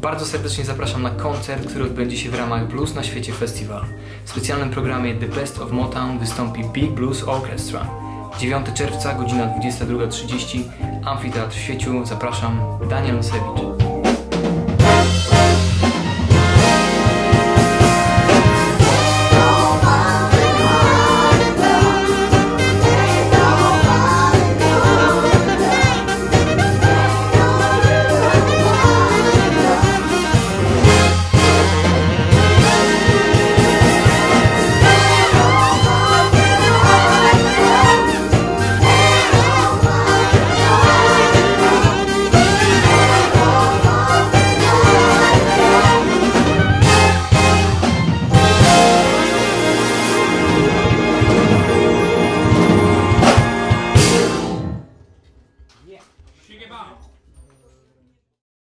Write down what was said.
Bardzo serdecznie zapraszam na koncert, który odbędzie się w ramach Blues na świecie Festival. W specjalnym programie The Best of Motown wystąpi Big Blues Orchestra. 9 czerwca, godzina 22.30, Amfiteatr w Świeciu. Zapraszam, Daniel Nosewicz. Come.